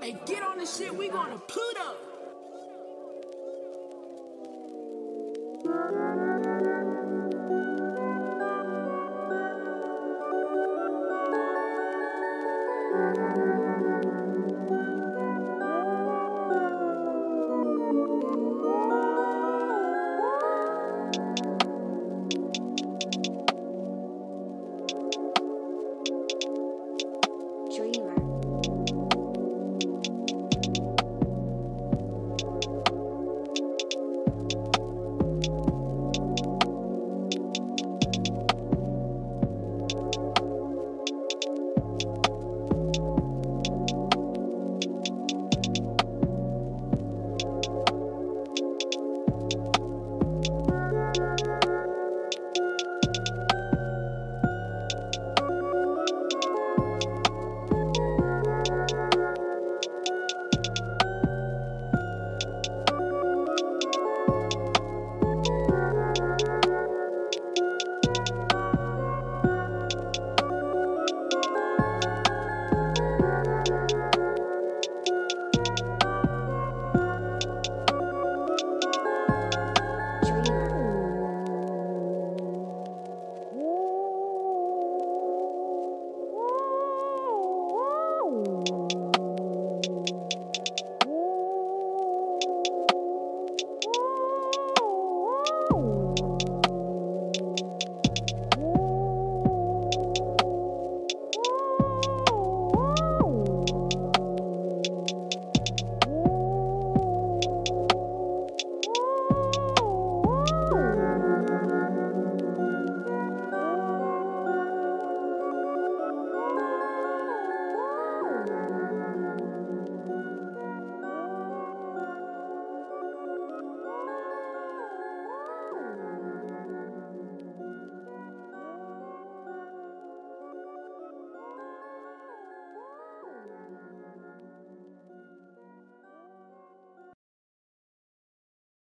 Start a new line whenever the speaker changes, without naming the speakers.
Hey, get on the shit. We going to Pluto.